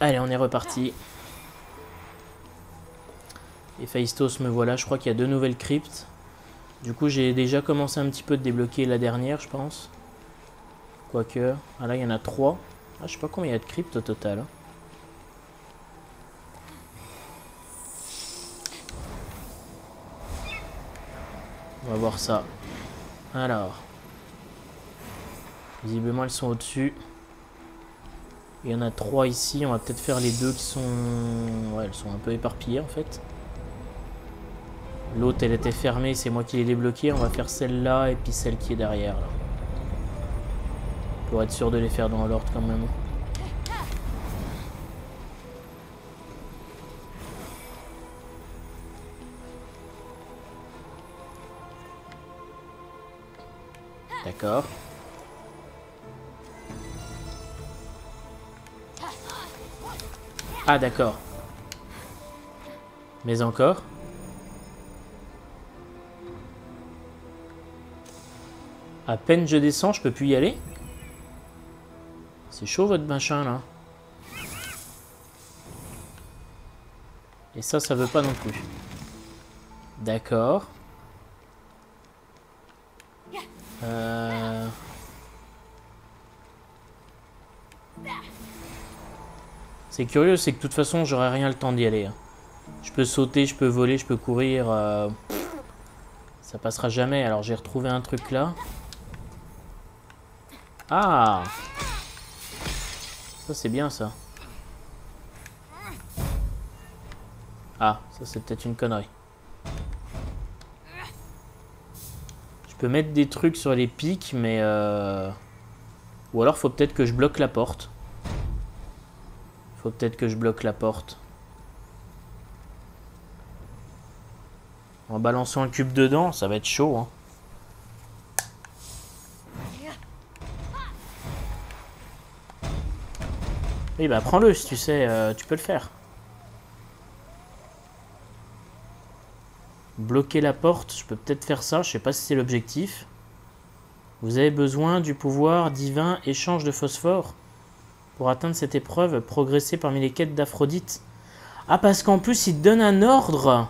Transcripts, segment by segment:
Allez, on est reparti. Et Phaistos me voilà, je crois qu'il y a deux nouvelles cryptes. Du coup, j'ai déjà commencé un petit peu de débloquer la dernière, je pense. Quoique. Ah là, il y en a trois. Ah, je sais pas combien il y a de cryptes au total. hein. On va voir ça. Alors. Visiblement, elles sont au-dessus. Il y en a trois ici. On va peut-être faire les deux qui sont... Ouais, elles sont un peu éparpillées, en fait. L'autre, elle était fermée. C'est moi qui l'ai débloquée. On va faire celle-là et puis celle qui est derrière, là. Pour être sûr de les faire dans l'ordre, quand même. D'accord. Ah d'accord. Mais encore À peine je descends, je peux plus y aller C'est chaud votre machin là. Et ça, ça veut pas non plus. D'accord. Euh... C'est curieux, c'est que de toute façon, j'aurai rien le temps d'y aller. hein. Je peux sauter, je peux voler, je peux courir. euh, Ça passera jamais. Alors, j'ai retrouvé un truc là. Ah Ça, c'est bien, ça. Ah, ça, c'est peut-être une connerie. Je peux mettre des trucs sur les pics, mais... euh, Ou alors, faut peut-être que je bloque la porte. Peut-être que je bloque la porte. En balançant un cube dedans, ça va être chaud. Hein. Oui, bah prends-le si tu sais, euh, tu peux le faire. Bloquer la porte, je peux peut-être faire ça, je sais pas si c'est l'objectif. Vous avez besoin du pouvoir divin échange de phosphore. Pour atteindre cette épreuve, progresser parmi les quêtes d'Aphrodite. Ah, parce qu'en plus, il donne un ordre.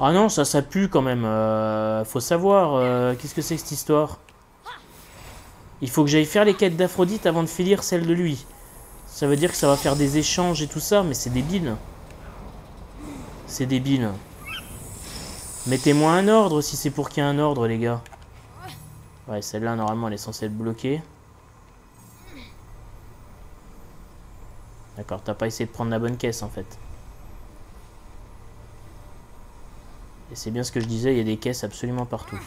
Ah non, ça, ça pue quand même. Euh, faut savoir, euh, qu'est-ce que c'est que cette histoire? Il faut que j'aille faire les quêtes d'Aphrodite avant de finir celle de lui. Ça veut dire que ça va faire des échanges et tout ça, mais c'est débile. C'est débile. Mettez-moi un ordre si c'est pour qu'il y ait un ordre, les gars. Ouais, celle-là, normalement, elle est censée être bloquée. D'accord, t'as pas essayé de prendre la bonne caisse, en fait. Et c'est bien ce que je disais, il y a des caisses absolument partout.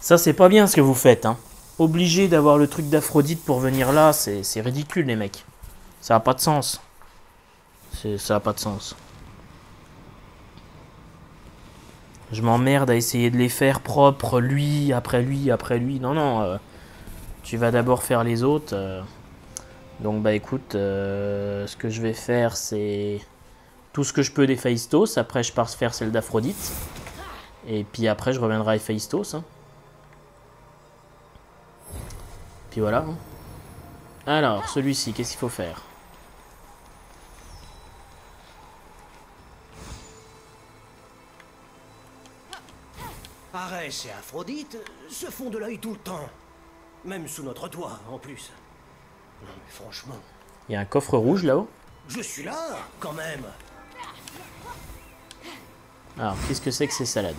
Ça, c'est pas bien ce que vous faites, hein. Obligé d'avoir le truc d'Aphrodite pour venir là, c'est ridicule, les mecs. Ça a pas de sens. Ça a pas de sens. Je m'emmerde à essayer de les faire propres, lui, après lui, après lui. Non, non. euh, tu vas d'abord faire les autres. euh. Donc, bah écoute, euh, ce que je vais faire, c'est tout ce que je peux des Phaistos. Après, je pars faire celle d'Aphrodite. Et puis après, je reviendrai à Héphaïstos. hein. Puis voilà. hein. Alors, celui-ci, qu'est-ce qu'il faut faire? Arès et Aphrodite se font de l'œil tout le temps. Même sous notre toit, en plus. Non mais franchement, Il y a un coffre rouge là-haut. je suis là, quand même. Alors, qu'est-ce que c'est que ces salades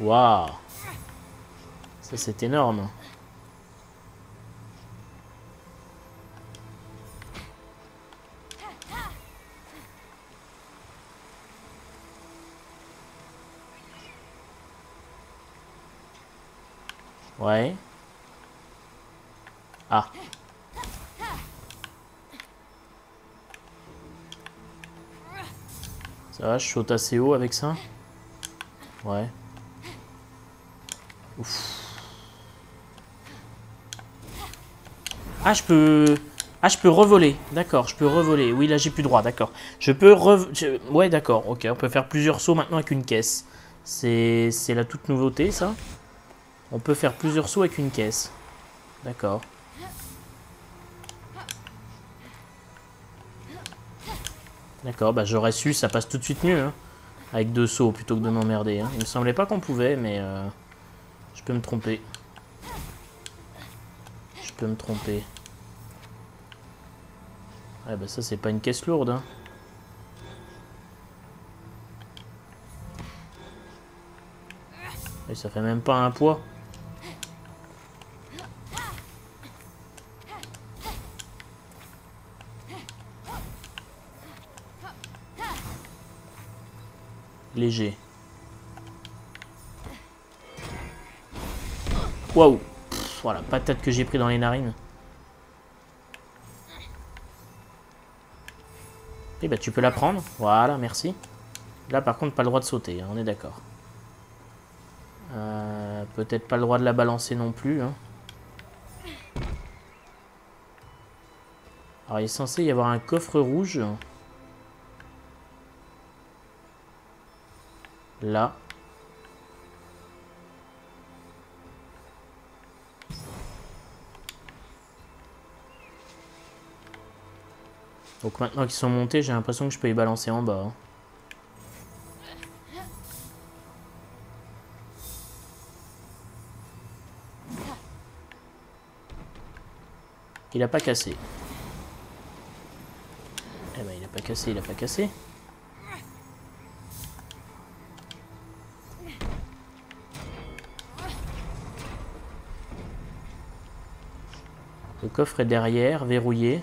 Waouh Ça, c'est énorme. Ouais. Ah. Ça va, je saute assez haut avec ça? Ouais. Ouf. Ah, je peux... Ah, je peux revoler. D'accord, je peux revoler. Oui, là, j'ai plus droit. D'accord. Je peux rev... je- Ouais, d'accord. Ok, on peut faire plusieurs sauts maintenant avec une caisse. C'est la toute nouveauté, ça? On peut faire plusieurs sauts avec une caisse. D'accord. D'accord, bah j'aurais su, ça passe tout de suite mieux. hein, avec deux sauts plutôt que de m'emmerder. hein. Il me semblait pas qu'on pouvait, mais... euh, je peux me tromper. Je peux me tromper. Ouais, bah ça, c'est pas une caisse lourde. Hein. Et ça fait même pas un poids. Léger. Waouh Voilà, patate que j'ai pris dans les narines. Eh bah tu peux la prendre. Voilà, merci. Là par contre pas le droit de sauter, hein, on est d'accord. Euh, Peut-être pas le droit de la balancer non plus. hein. Alors il est censé y avoir un coffre rouge. Là. Donc maintenant qu'ils sont montés, j'ai l'impression que je peux les balancer en bas. hein. Il a pas cassé. Eh ben il a pas cassé, il a pas cassé. Coffre est derrière, verrouillé.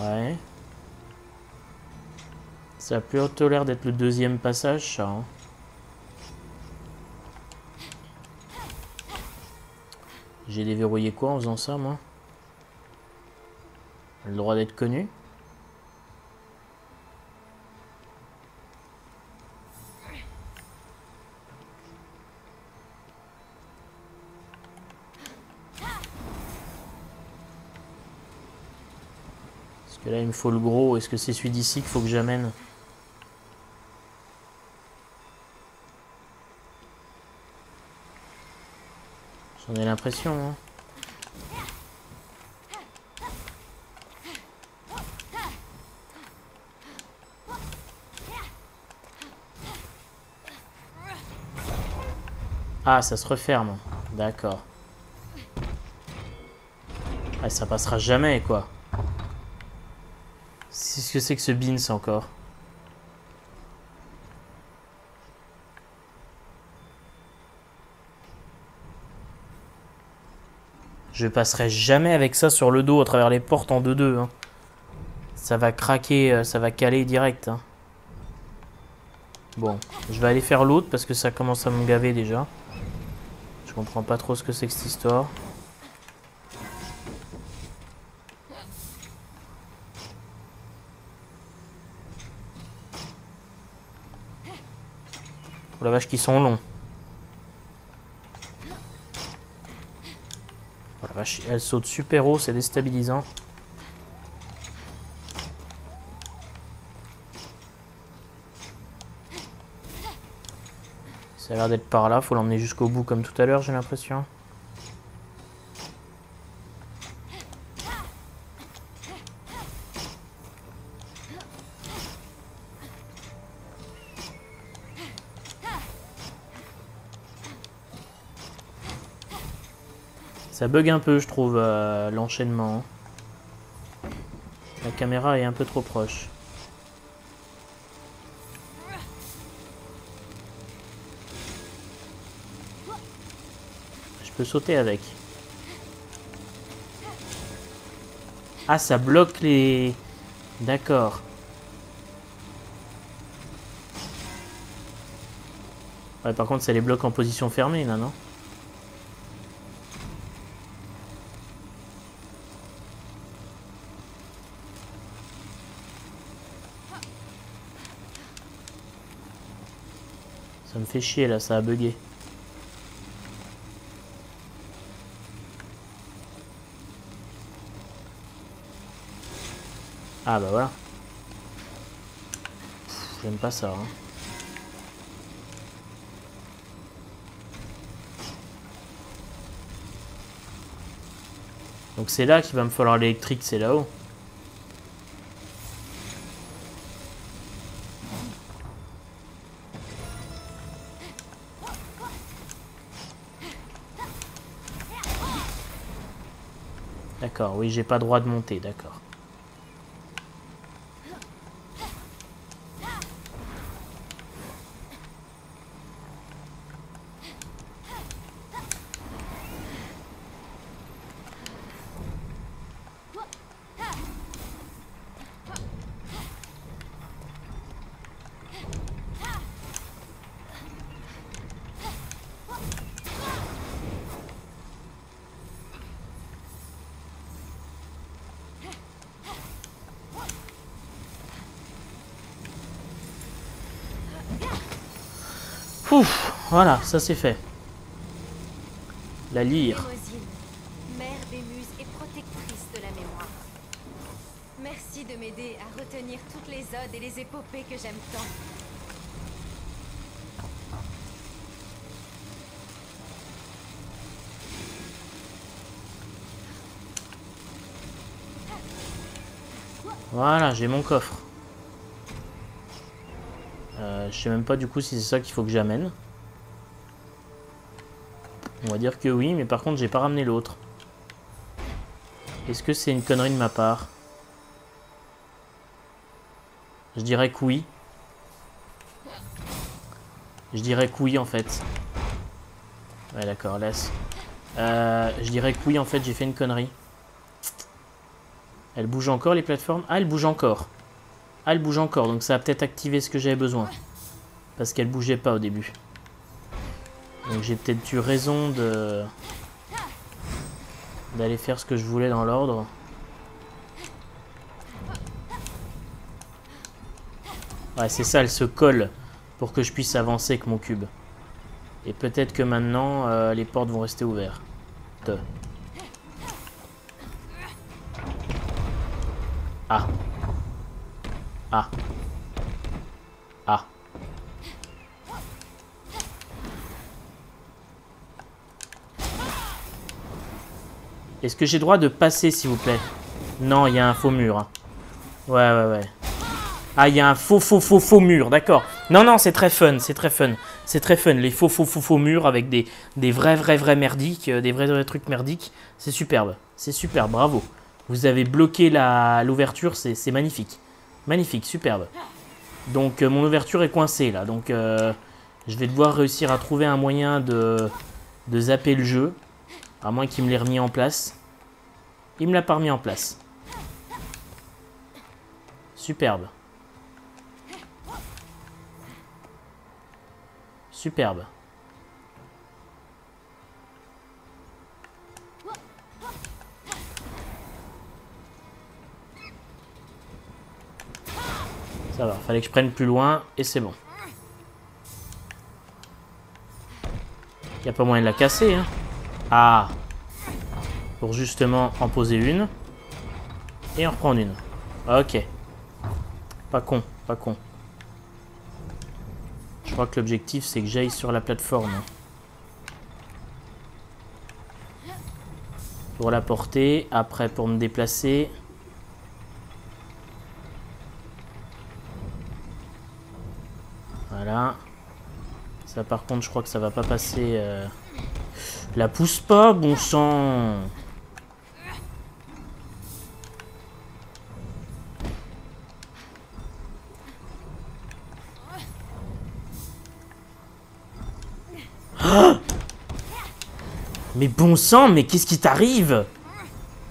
Ouais. Ça a plutôt l'air d'être le deuxième passage, ça. hein. J'ai déverrouillé quoi en faisant ça, moi? Le droit d'être connu? Que là, il me faut le gros. Est-ce que c'est celui d'ici qu'il faut que j'amène J'en ai l'impression. Hein. Ah, ça se referme. D'accord. Ah, ça passera jamais, quoi. C'est ce que c'est que ce beans encore. Je passerai jamais avec ça sur le dos à travers les portes en 2-2. hein. Ça va craquer, euh, ça va caler direct. hein. Bon, je vais aller faire l'autre parce que ça commence à me gaver déjà. Je comprends pas trop ce que c'est que cette histoire. Oh la vache, qui sont longs. La vache, elle saute super haut, c'est déstabilisant. Ça a l'air d'être par là, faut l'emmener jusqu'au bout comme tout à l'heure, j'ai l'impression. Ça bug un peu, je trouve, euh, l'enchaînement. La caméra est un peu trop proche. Je peux sauter avec. Ah, ça bloque les... D'accord. Ouais, par contre, ça les bloque en position fermée, là, non? Fait chier là, ça a bugué. Ah bah voilà. J'aime pas ça. Hein. Donc c'est là qu'il va me falloir l'électrique, c'est là-haut. D'accord, oui, j'ai pas droit de monter, d'accord. Ouf, voilà, ça c'est fait. La lyre. mère des muses et protectrice de la mémoire. Merci de m'aider à retenir toutes les odes et les épopées que j'aime tant. Voilà, j'ai mon coffre. Euh, je sais même pas du coup si c'est ça qu'il faut que j'amène. On va dire que oui, mais par contre j'ai pas ramené l'autre. Est-ce que c'est une connerie de ma part? Je dirais que oui. Je dirais que oui en fait. Ouais d'accord, laisse. Euh, je dirais que oui en fait j'ai fait une connerie. Elle bouge encore les plateformes? Ah elle bouge encore. Ah, elle bouge encore, donc ça a peut-être activé ce que j'avais besoin. Parce qu'elle bougeait pas au début. Donc j'ai peut-être eu raison de... D'aller faire ce que je voulais dans l'ordre. Ouais, c'est ça, elle se colle pour que je puisse avancer avec mon cube. Et peut-être que maintenant, euh, les portes vont rester ouvertes. Ah. Ah. Ah. Est-ce que j'ai droit de passer, s'il vous plaît? Non, il y a un faux mur. Hein. Ouais, ouais, ouais. Ah, il y a un faux, faux, faux, faux mur, d'accord. Non, non, c'est très fun, c'est très fun. C'est très fun, les faux, faux, faux, faux murs avec des, des vrais, vrais, vrais merdiques, euh, des vrais, vrais trucs merdiques. C'est superbe, c'est super, bravo. Vous avez bloqué l'ouverture, c'est magnifique. Magnifique, superbe. Donc euh, mon ouverture est coincée là. Donc euh, je vais devoir réussir à trouver un moyen de, de zapper le jeu. À moins qu'il me l'ait remis en place. Il me l'a pas remis en place. Superbe. Superbe. Ça va, fallait que je prenne plus loin et c'est bon. Il a pas moyen de la casser, hein. Ah Pour justement en poser une. Et en reprendre une. Ok. Pas con, pas con. Je crois que l'objectif c'est que j'aille sur la plateforme. Pour la porter, après pour me déplacer. Voilà. Ça par contre je crois que ça va pas passer... Euh, la pousse pas, bon sang. Mais bon sang, mais qu'est-ce qui t'arrive?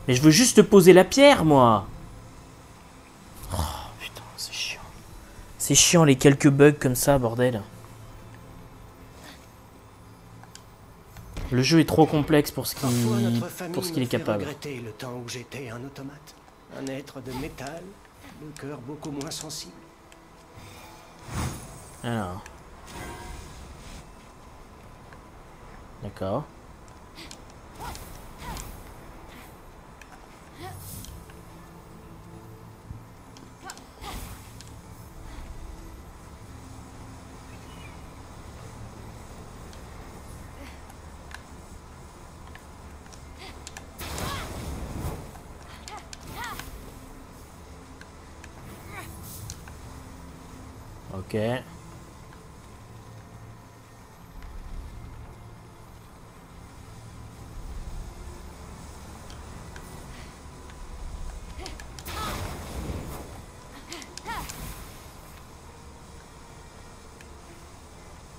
Mais je veux juste te poser la pierre, moi. C'est chiant les quelques bugs comme ça, bordel. Le jeu est trop complexe pour ce qu'il pour est capable. Alors. D'accord. Ok.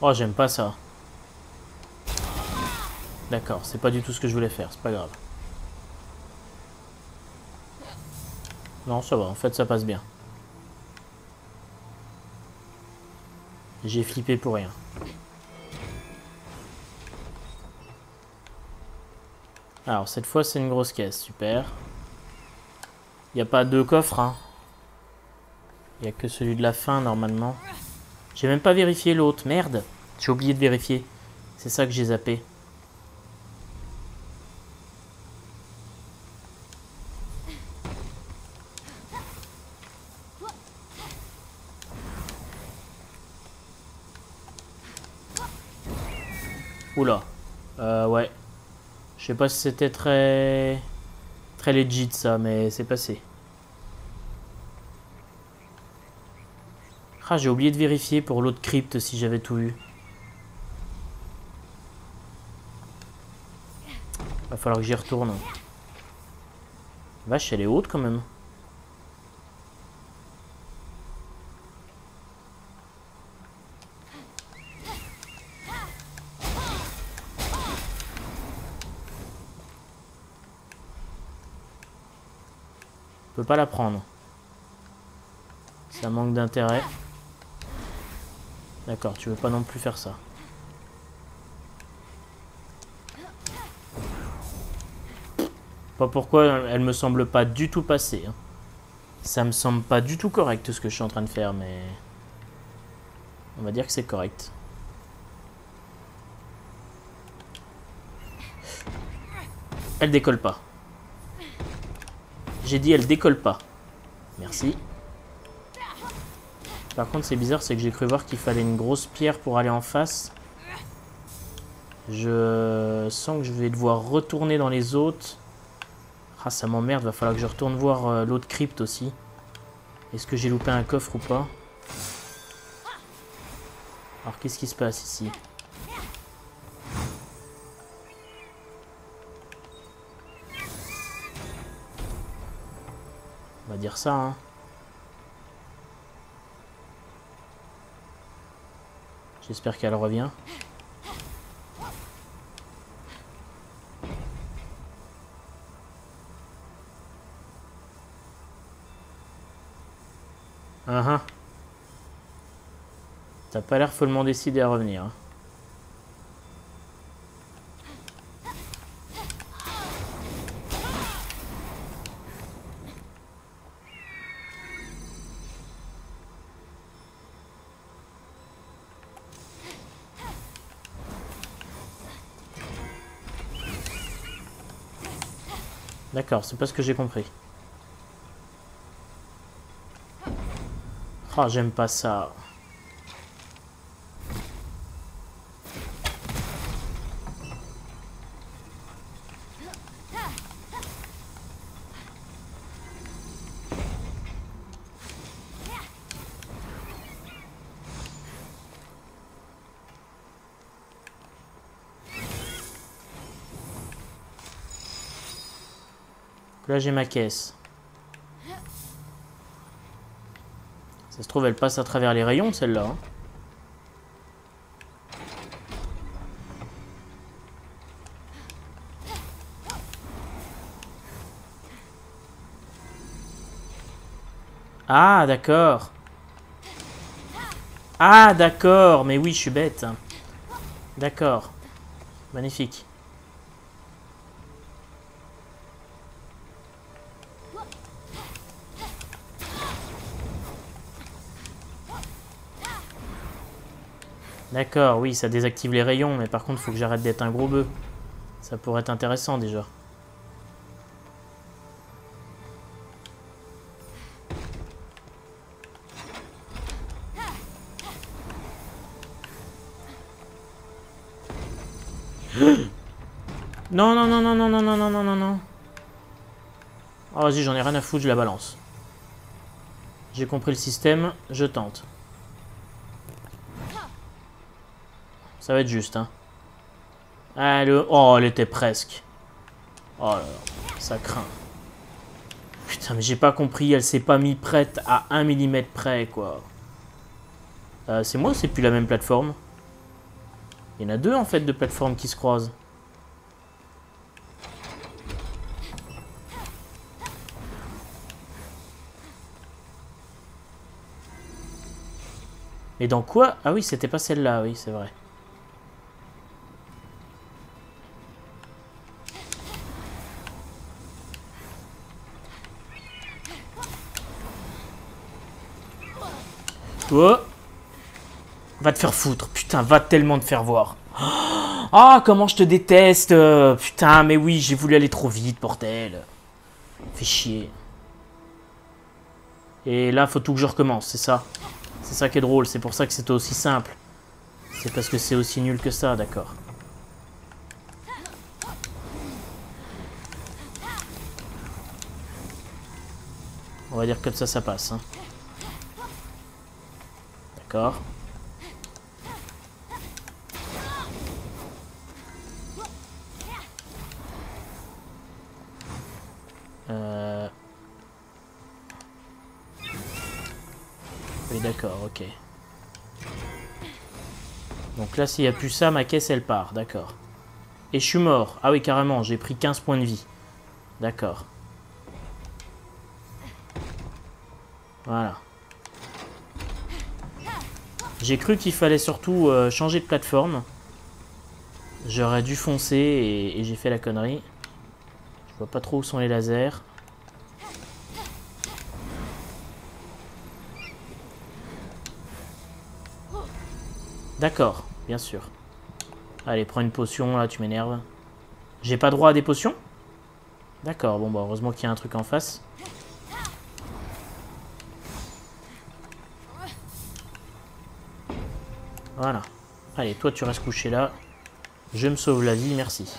Oh, j'aime pas ça. D'accord, c'est pas du tout ce que je voulais faire, c'est pas grave. Non, ça va, en fait ça passe bien. J'ai flippé pour rien. Alors, cette fois, c'est une grosse caisse. Super. Il n'y a pas deux coffres, hein. Il n'y a que celui de la fin, normalement. J'ai même pas vérifié l'autre. Merde. J'ai oublié de vérifier. C'est ça que j'ai zappé. Oula. Euh, ouais. Je sais pas si c'était très... Très legit ça, mais c'est passé. Ah, j'ai oublié de vérifier pour l'autre crypte si j'avais tout vu. Va falloir que j'y retourne. Vache, elle est haute quand même. Pas la prendre. Ça manque d'intérêt. D'accord, tu veux pas non plus faire ça. Pas pourquoi elle me semble pas du tout passer. hein. Ça me semble pas du tout correct ce que je suis en train de faire, mais... On va dire que c'est correct. Elle décolle pas. J'ai dit elle décolle pas. Merci. Par contre, c'est bizarre, c'est que j'ai cru voir qu'il fallait une grosse pierre pour aller en face. Je sens que je vais devoir retourner dans les autres. Ah, ça m'emmerde, va falloir que je retourne voir euh, l'autre crypte aussi. Est-ce que j'ai loupé un coffre ou pas? Alors, qu'est-ce qui se passe ici? Va dire ça, hein. J'espère qu'elle revient. Ah ah. T'as pas l'air follement décidé à revenir. hein. D'accord, c'est pas ce que j'ai compris. Ah, j'aime pas ça. J'ai ma caisse. Ça se trouve, elle passe à travers les rayons, celle-là. hein. Ah, d'accord. Ah, d'accord. Mais oui, je suis bête. D'accord. Magnifique. D'accord, oui, ça désactive les rayons, mais par contre, faut que j'arrête d'être un gros bœuf. Ça pourrait être intéressant déjà. Non, non, non, non, non, non, non, non, non, non, non. Oh, vas-y, j'en ai rien à foutre, je la balance. J'ai compris le système, je tente. Ça va être juste, hein. Oh, elle était presque. Oh là là, ça craint. Putain, mais j'ai pas compris, elle s'est pas mis prête à 1 mm près, quoi. Euh, c'est moi ou c'est plus la même plateforme? Il y en a deux, en fait, de plateformes qui se croisent. Mais dans quoi? Ah oui, c'était pas celle-là, oui, c'est vrai. Oh Va te faire foutre. Putain, va tellement te faire voir. Ah, comment je te déteste. Putain, mais oui, j'ai voulu aller trop vite, bordel. Fais chier. Et là, faut tout que je recommence, c'est ça? C'est ça qui est drôle, c'est pour ça que c'était aussi simple. C'est parce que c'est aussi nul que ça, d'accord. On va dire comme ça, ça passe. Hein. D'accord. Euh... Oui, d'accord, ok. Donc là, s'il n'y a plus ça, ma caisse, elle part, d'accord. Et je suis mort. Ah oui, carrément, j'ai pris 15 points de vie. D'accord. Voilà. J'ai cru qu'il fallait surtout euh, changer de plateforme. J'aurais dû foncer et, j'ai fait la connerie. Je vois pas trop où sont les lasers. D'accord, bien sûr. Allez, prends une potion, là, tu m'énerves. J'ai pas droit à des potions? D'accord, bon, bah, heureusement qu'il y a un truc en face. Voilà. Allez, toi tu restes couché là. Je me sauve la vie, merci.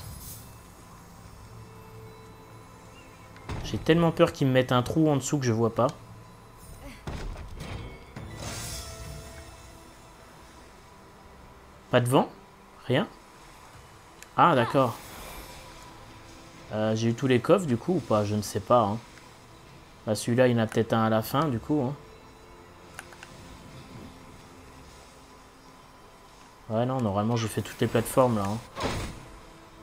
J'ai tellement peur qu'ils me mettent un trou en dessous que je vois pas. Pas de vent? Rien? Ah, d'accord. Euh, j'ai eu tous les coffres, du coup, ou pas? Je ne sais pas. Hein. Bah, celui-là, il y en a peut-être un à la fin, du coup. Hein. Ouais, non, normalement j'ai fait toutes les plateformes là. Hein.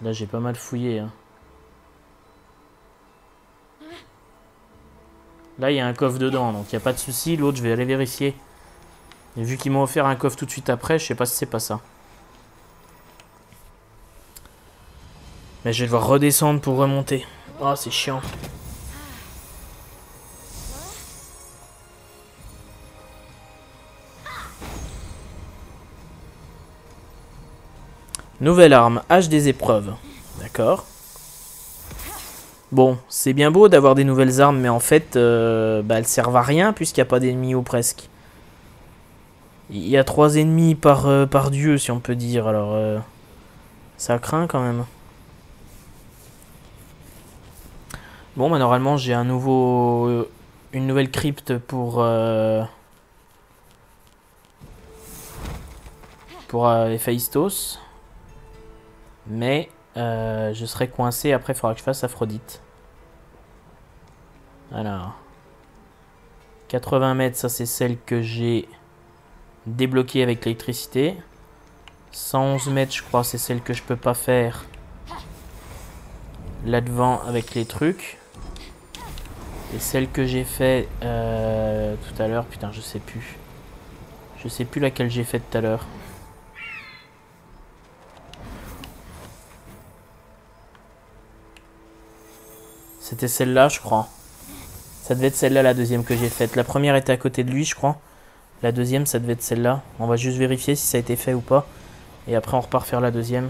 Là j'ai pas mal fouillé. Hein. Là il y a un coffre dedans, donc il n'y a pas de souci. L'autre je vais aller vérifier. Et vu qu'ils m'ont offert un coffre tout de suite après, je sais pas si c'est pas ça. Mais je vais devoir redescendre pour remonter. Oh c'est chiant. Nouvelle arme, H des épreuves. D'accord. Bon, c'est bien beau d'avoir des nouvelles armes, mais en fait, euh, bah, elles servent à rien puisqu'il n'y a pas d'ennemis ou presque. Il y a trois ennemis par, euh, par dieu, si on peut dire, alors euh, ça craint quand même. Bon, bah normalement j'ai un nouveau, une nouvelle crypte pour pour. Mais euh, je serai coincé. Après, il faudra que je fasse Aphrodite. Alors. 80 mètres, ça c'est celle que j'ai débloquée avec l'électricité. 111 mètres, je crois, c'est celle que je peux pas faire. Là devant avec les trucs. Et celle que j'ai fait euh, tout à l'heure, putain, je sais plus. Je sais plus laquelle j'ai fait tout à l'heure. C'était celle-là, je crois. Ça devait être celle-là, la deuxième que j'ai faite. La première était à côté de lui, je crois. La deuxième, ça devait être celle-là. On va juste vérifier si ça a été fait ou pas. Et après, on repart faire la deuxième.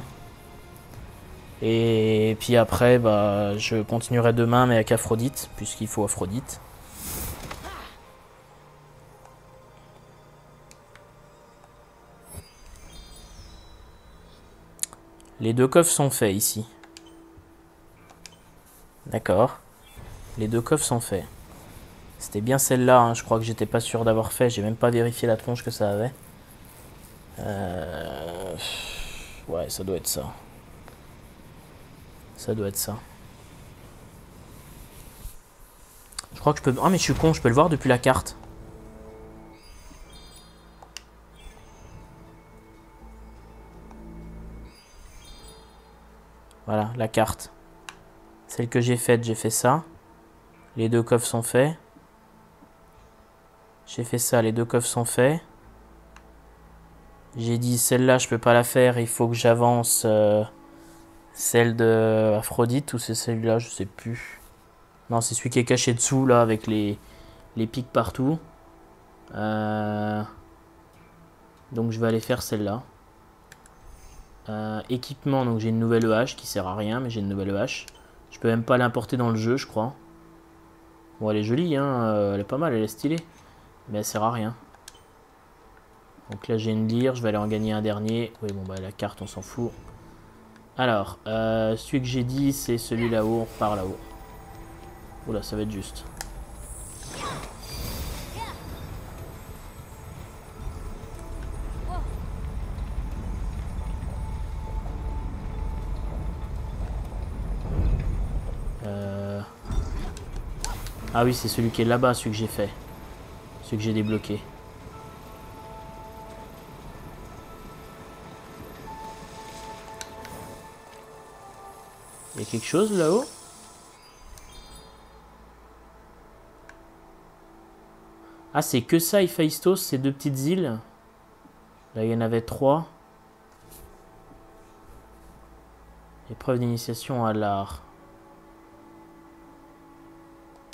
Et puis après, bah, je continuerai demain, mais avec Aphrodite, puisqu'il faut Aphrodite. Les deux coffres sont faits ici. D'accord. Les deux coffres sont faits. C'était bien celle-là, hein. je crois que j'étais pas sûr d'avoir fait. J'ai même pas vérifié la tronche que ça avait. Euh, ouais, ça doit être ça. Ça doit être ça. Je crois que je peux... Ah mais je suis con, je peux le voir depuis la carte. Voilà, la carte. Celle que j'ai faite, j'ai fait ça. Les deux coffres sont faits. J'ai fait ça, les deux coffres sont faits. J'ai dit celle-là, je peux pas la faire, il faut que j'avance euh, celle de Aphrodite ou c'est celle-là, je sais plus. Non, c'est celui qui est caché dessous là avec les, les pics partout. Euh, donc je vais aller faire celle-là. Euh, équipement, donc j'ai une nouvelle EH qui sert à rien, mais j'ai une nouvelle EH. Je peux même pas l'importer dans le jeu, je crois. Bon, elle est jolie, hein, elle est pas mal, elle est stylée. Mais elle sert à rien. Donc là j'ai une lyre, je vais aller en gagner un dernier. Oui bon bah la carte on s'en fout. Alors, euh, celui que j'ai dit c'est celui là-haut, on là-haut. Oula ça va être juste. Ah oui c'est celui qui est là-bas, celui que j'ai fait. Celui que j'ai débloqué. Il y a quelque chose là-haut? Ah, c'est que ça, Héphaïstos, ces deux petites îles. Là, il y en avait trois. Épreuve d'initiation à l'art.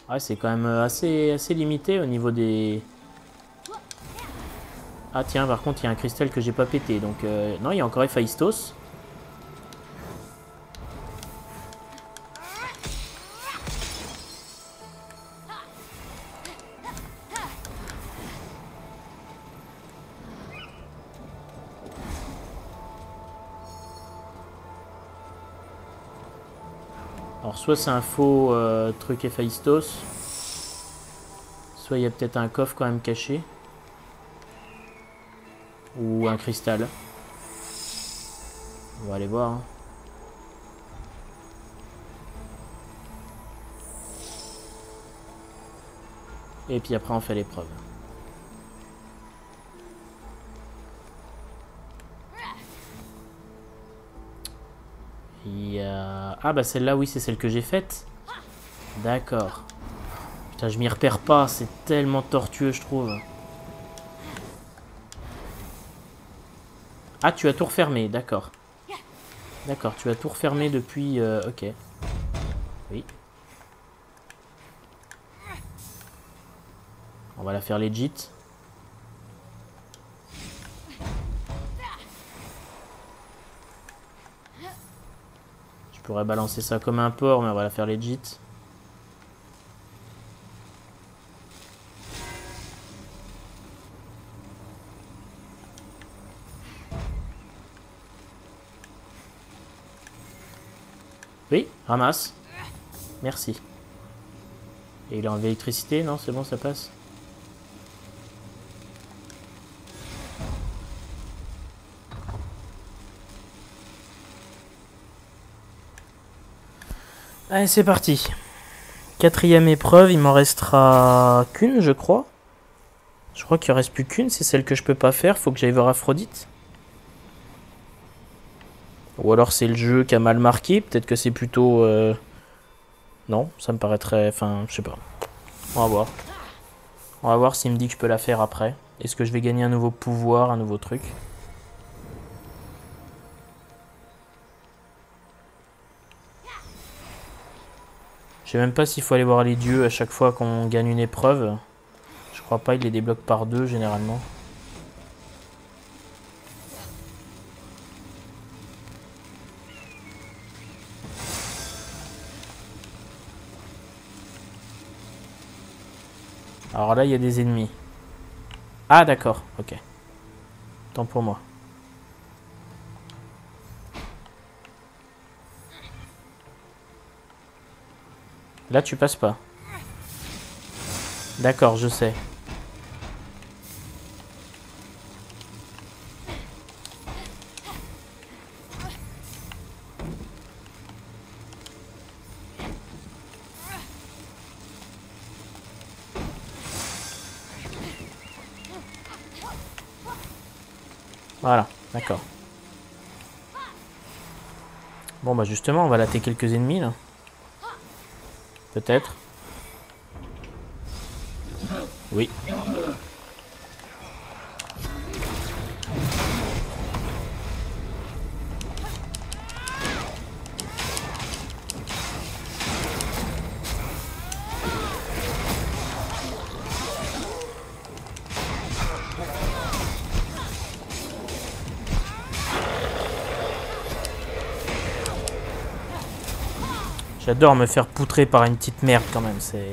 Ah, c'est quand même assez, assez limité au niveau des... Ah tiens, par contre, il y a un cristal que j'ai pas pété. Donc, euh, non, il y a encore Héphaïstos. Soit c'est un faux euh, truc Héphaïstos, soit il y a peut-être un coffre quand même caché. Ou un cristal. On va aller voir. Hein. Et puis après on fait l'épreuve. Ah bah celle-là, oui, c'est celle que j'ai faite. D'accord. Putain, je m'y repère pas. C'est tellement tortueux, je trouve. Ah, tu as tout refermé, d'accord. D'accord, tu as tout refermé depuis... Euh, ok. Oui. On va la faire legit. Pourrais balancer ça comme un port, mais on va la faire legit. Oui, ramasse. Merci. Et il a enlevé l'électricité Non, c'est bon, ça passe Allez, c'est parti. Quatrième épreuve, il m'en restera qu'une, je crois. Je crois qu'il en reste plus qu'une, c'est celle que je peux pas faire. Faut que j'aille voir Aphrodite. Ou alors c'est le jeu qui a mal marqué. Peut-être que c'est plutôt... Euh, non, ça me paraîtrait... Enfin, je sais pas. On va voir. On va voir s'il me dit que je peux la faire après. Est-ce que je vais gagner un nouveau pouvoir, un nouveau truc? Je sais même pas s'il faut aller voir les dieux à chaque fois qu'on gagne une épreuve. Je crois pas, il les débloque par deux généralement. Alors là, il y a des ennemis. Ah, d'accord, ok. Tant pour moi. Là, tu passes pas. D'accord, je sais. Voilà, d'accord. Bon bah justement, on va latter quelques ennemis là. Peut-être. Oui. J'adore me faire poutrer par une petite merde quand même, c'est...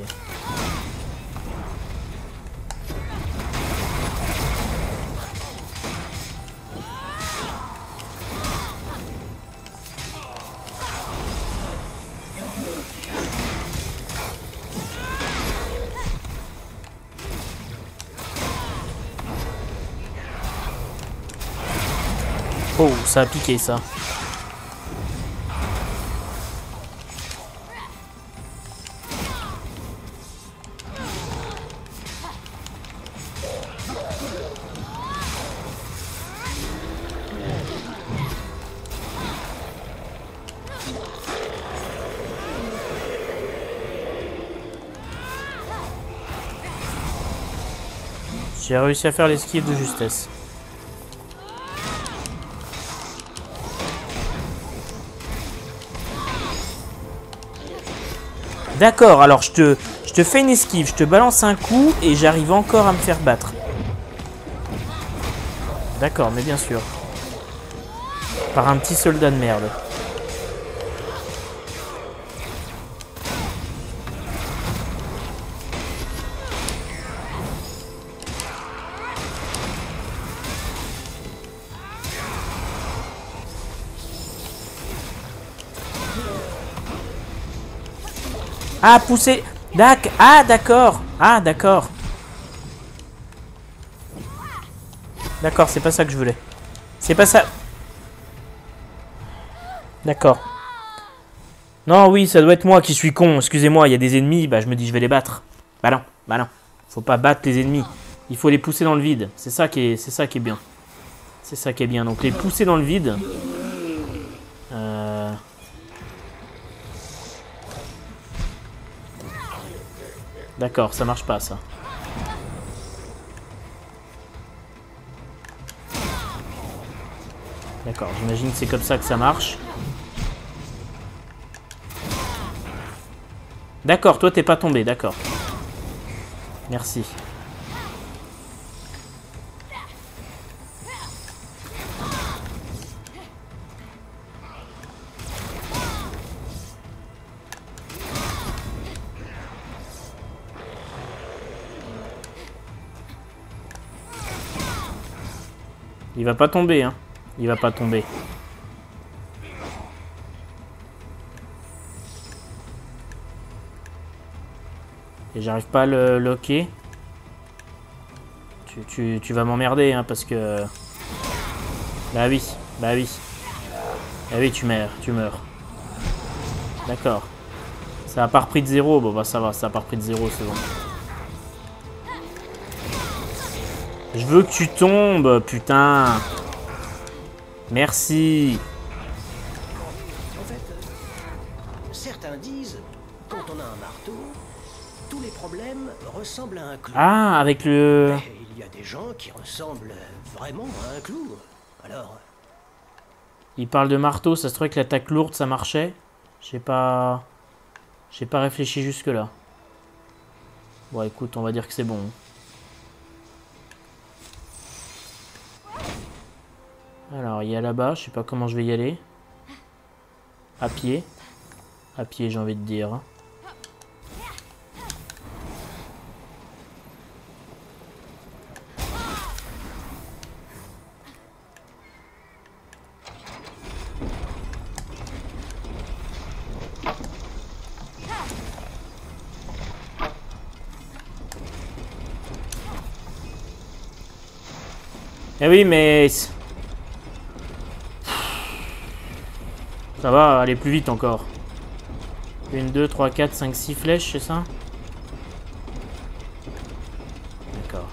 Oh, ça a piqué ça. J'ai réussi à faire l'esquive de justesse. D'accord, alors je te, je te fais une esquive, je te balance un coup et j'arrive encore à me faire battre. D'accord, mais bien sûr. Par un petit soldat de merde. Ah, pousser Dac Ah, d'accord Ah, d'accord D'accord, c'est pas ça que je voulais. C'est pas ça. D'accord. Non, oui, ça doit être moi qui suis con. Excusez-moi, il y a des ennemis, bah je me dis je vais les battre. Bah non, bah non. Faut pas battre les ennemis. Il faut les pousser dans le vide. C'est ça qui est, c'est ça qui est bien. C'est ça qui est bien. Donc les pousser dans le vide. D'accord, ça marche pas ça. D'accord, j'imagine que c'est comme ça que ça marche. D'accord, toi t'es pas tombé, d'accord. Merci. Il va pas tomber, hein. Il va pas tomber. Et j'arrive pas à le tu, tu vas m'emmerder, hein, parce que... Bah oui, bah oui. Bah oui, tu meurs, tu meurs. D'accord. Ça a pas repris de zéro, bon bah ça va, ça a pas repris de zéro, c'est bon. Je veux que tu tombes, putain. Merci. En fait, certains disent, quand on a un marteau, tous les problèmes ressemblent à un clou. Ah, avec le... Mais il y a des gens qui ressemblent vraiment à un clou. Alors, Il parle de marteau, ça se trouvait que l'attaque lourde, ça marchait. J'ai pas... J'ai pas réfléchi jusque-là. Bon, écoute, on va dire que c'est bon. Alors, il y a là-bas, je sais pas comment je vais y aller. À pied. À pied, j'ai envie de dire. Eh oui, mais... Ça va, aller plus vite encore. Une, deux, trois, quatre, cinq, six flèches, c'est ça? D'accord.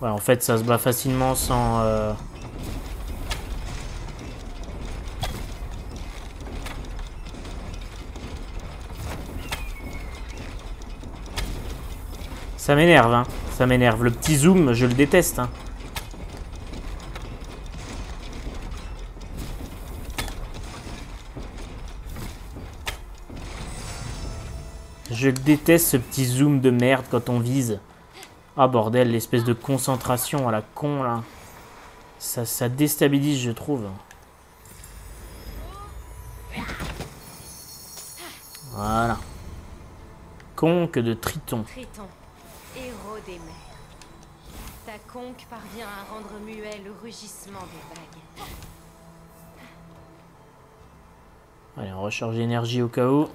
Ouais, en fait, ça se bat facilement sans... euh, Ça m'énerve, hein. Ça m'énerve. Le petit zoom, je le déteste, hein. Je déteste ce petit zoom de merde quand on vise. Ah bordel, l'espèce de concentration à la con là. Ça, déstabilise, je trouve. Voilà. Conque de. Triton, héros des mers. Ta conque parvient à rendre muet le rugissement des vagues. Allez, on recharge l'énergie au cas où.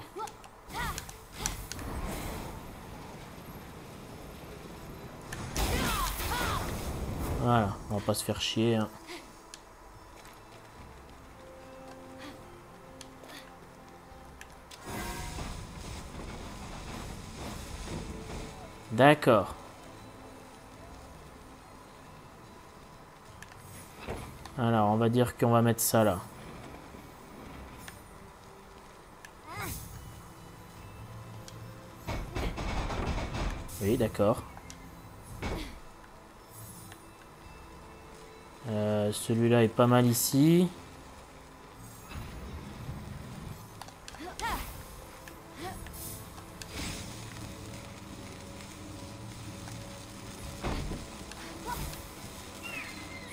Voilà, on va pas se faire chier. hein. D'accord. Alors, on va dire qu'on va mettre ça là. Oui, d'accord. Euh, Celui-là est pas mal ici.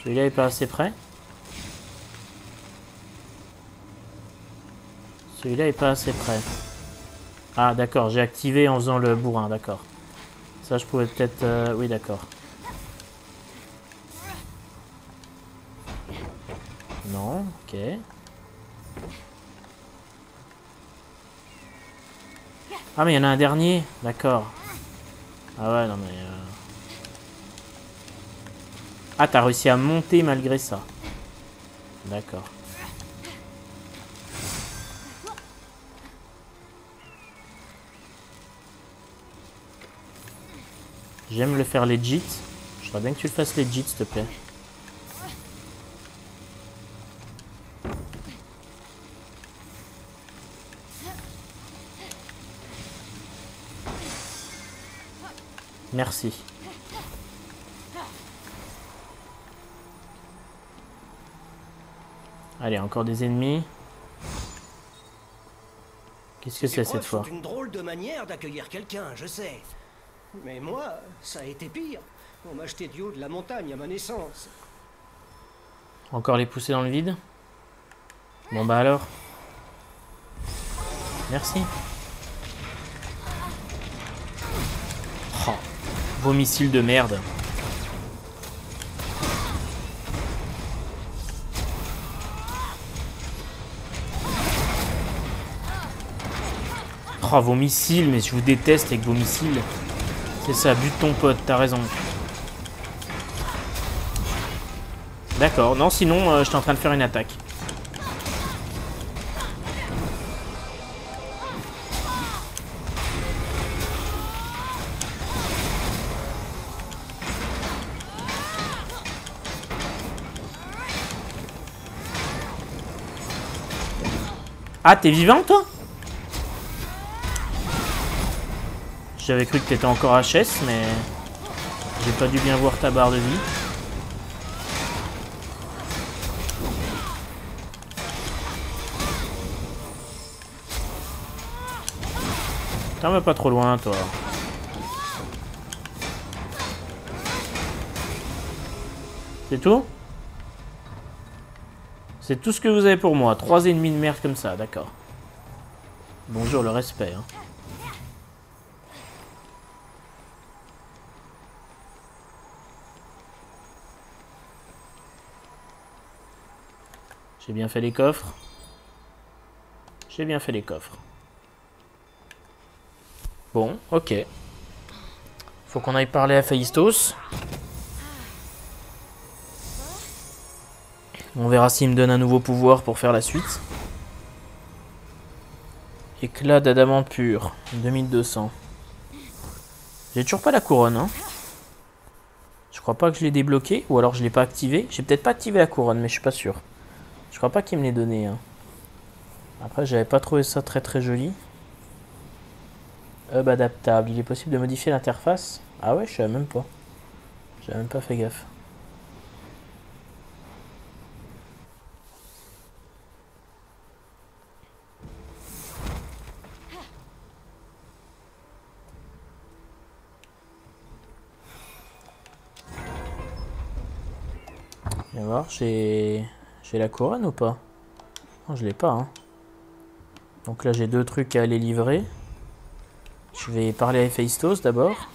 Celui-là est pas assez près. Celui-là est pas assez près. Ah d'accord, j'ai activé en faisant le bourrin, d'accord. Ça je pouvais peut-être... euh, Oui d'accord. Non, ok. Ah mais il y en a un dernier, d'accord. Ah ouais, non mais... Ah, t'as réussi à monter malgré ça. D'accord. J'aime le faire legit. Je voudrais bien que tu le fasses legit, s'il te plaît. Merci. Allez, encore des ennemis. Qu'est-ce que c'est cette fois C'est une drôle de manière d'accueillir quelqu'un, je sais. Mais moi, ça a été pire. On m'a jeté du haut de la montagne à ma naissance. Encore les pousser dans le vide Bon bah alors. Merci. Oh, vos missiles de merde. Oh, vos missiles, mais je vous déteste avec vos missiles. C'est ça, bute ton pote, t'as raison. D'accord, non, sinon, euh, j'étais en train de faire une attaque. Ah, t'es vivant, toi? J'avais cru que t'étais encore HS, mais j'ai pas dû bien voir ta barre de vie. T'en vas pas trop loin, toi. C'est tout? C'est tout ce que vous avez pour moi. Trois ennemis de merde comme ça, d'accord. Bonjour, le respect. Hein. J'ai bien fait les coffres. J'ai bien fait les coffres. Bon, ok. Faut qu'on aille parler à Phaistos. On verra s'il me donne un nouveau pouvoir pour faire la suite. Éclat d'adamant pur, 2200. J'ai toujours pas la couronne, hein. Je crois pas que je l'ai débloqué, ou alors je l'ai pas activé. J'ai peut-être pas activé la couronne, mais je suis pas sûr. Je crois pas qu'il me l'ait donné. Hein. Après, j'avais pas trouvé ça très très joli. Hub adaptable. Il est possible de modifier l'interface? Ah ouais, je savais même pas. J'avais même pas fait gaffe. Voir, j'ai j'ai la couronne ou pas? Non, je l'ai pas. Hein. Donc là, j'ai deux trucs à aller livrer. Je vais parler à Héphaïstos d'abord.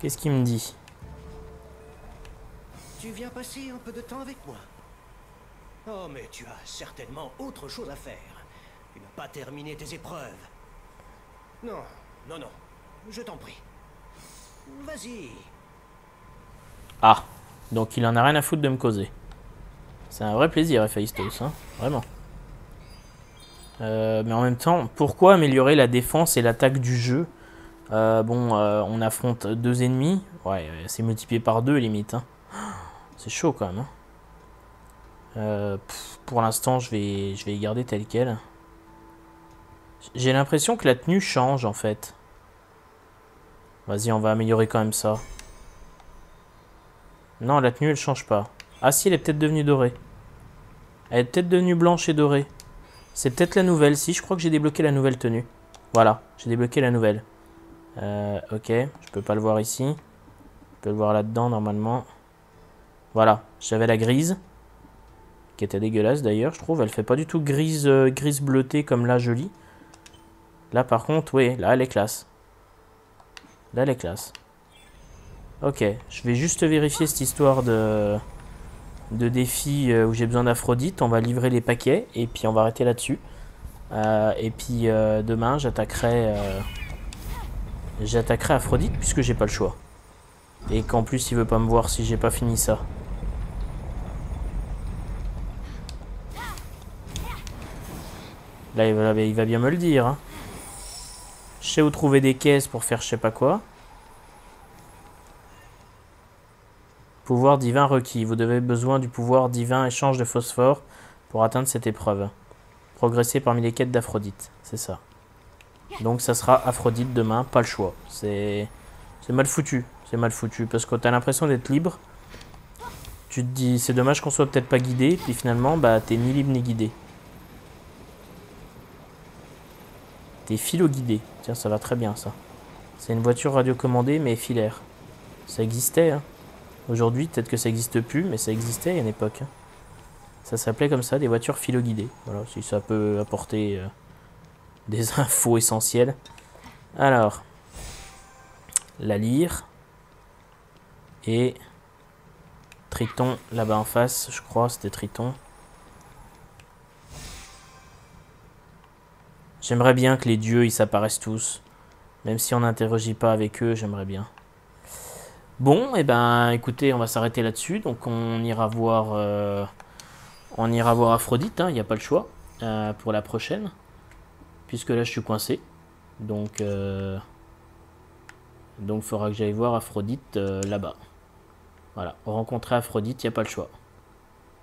Qu'est-ce qu'il me dit? Tu viens passer un peu de temps avec moi Oh, mais tu as certainement autre chose à faire. Tu n'as pas terminé tes épreuves. Non, non, non. Je t'en prie. Vas-y. Ah, donc il en a rien à foutre de me causer. C'est un vrai plaisir, Héphaïstos, hein, vraiment. Euh, mais en même temps, pourquoi améliorer la défense et l'attaque du jeu? Euh, bon, euh, on affronte deux ennemis. Ouais, c'est multiplié par deux limite. Hein. C'est chaud quand même. Hein. Euh, pour l'instant, je vais, je vais garder tel quel. J'ai l'impression que la tenue change en fait. Vas-y, on va améliorer quand même ça. Non, la tenue elle change pas. Ah si, elle est peut-être devenue dorée. Elle est peut-être devenue blanche et dorée. C'est peut-être la nouvelle. Si, je crois que j'ai débloqué la nouvelle tenue. Voilà, j'ai débloqué la nouvelle. Euh, ok, je peux pas le voir ici. Je peux le voir là-dedans normalement. Voilà, j'avais la grise. Qui était dégueulasse d'ailleurs, je trouve. Elle fait pas du tout grise, euh, grise bleutée comme là, jolie. Là par contre, oui, là elle est classe. Là elle est classe. Ok, je vais juste vérifier cette histoire de, de défi euh, où j'ai besoin d'Aphrodite. On va livrer les paquets et puis on va arrêter là-dessus. et puis demain, j'attaquerai J'attaquerai Aphrodite puisque j'ai pas le choix. Et qu'en plus il veut pas me voir si j'ai pas fini ça. Là il va, bien me le dire. Hein. Je sais où trouver des caisses pour faire je sais pas quoi. Pouvoir divin requis. Vous avez besoin du pouvoir divin échange de phosphore pour atteindre cette épreuve. Progresser parmi les quêtes d'Aphrodite. C'est ça. Donc ça sera Aphrodite demain, pas le choix. C'est mal foutu, c'est mal foutu. Parce que t'as l'impression d'être libre. Tu te dis, c'est dommage qu'on soit peut-être pas guidé. Puis finalement, bah t'es ni libre ni guidé. T'es philo-guidé. Tiens, ça va très bien ça. C'est une voiture radiocommandée mais filaire. Ça existait. Hein. Aujourd'hui, peut-être que ça existe plus, mais ça existait à une époque. Hein. Ça s'appelait comme ça, des voitures philo-guidées. Voilà, si ça peut apporter... Euh, des infos essentielles. Alors, la lyre et Triton là-bas en face, je crois, c'était Triton. J'aimerais bien que les dieux ils s'apparaissent tous. Même si on n'interrogit pas avec eux, j'aimerais bien. Bon, et eh ben écoutez, on va s'arrêter là-dessus. Donc on ira voir euh, on ira voir Aphrodite, il hein, n'y a pas le choix, euh, pour la prochaine. Puisque là, je suis coincé. Donc, euh... donc, faudra que j'aille voir Aphrodite euh, là-bas. Voilà, rencontrer Aphrodite, il n'y a pas le choix.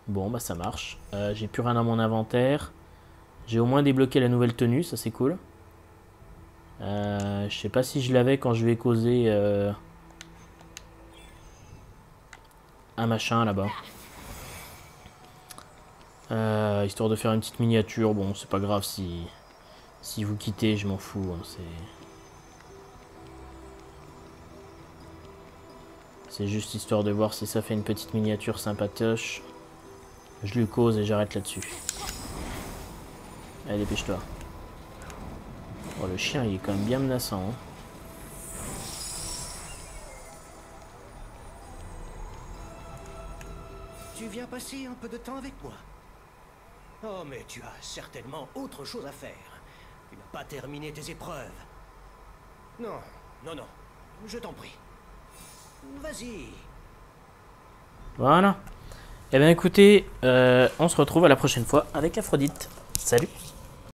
Bon, bah ça marche. Euh, J'ai plus rien dans mon inventaire. J'ai au moins débloqué la nouvelle tenue, ça c'est cool. Euh, je sais pas si je l'avais quand je vais causer un machin là-bas. Histoire de faire une petite miniature. Bon, c'est pas grave si, si vous quittez, je m'en fous. hein, c'est... Juste histoire de voir si ça fait une petite miniature sympatoche. Je lui cause et j'arrête là-dessus. Allez, dépêche-toi. Oh, le chien, il est quand même bien menaçant. hein. Tu viens passer un peu de temps avec moi Oh, mais tu as certainement autre chose à faire. Tu n'as pas terminé tes épreuves. Non, non, non. Je t'en prie. Vas-y. Voilà. Eh bien écoutez, euh, on se retrouve à la prochaine fois avec Aphrodite. Salut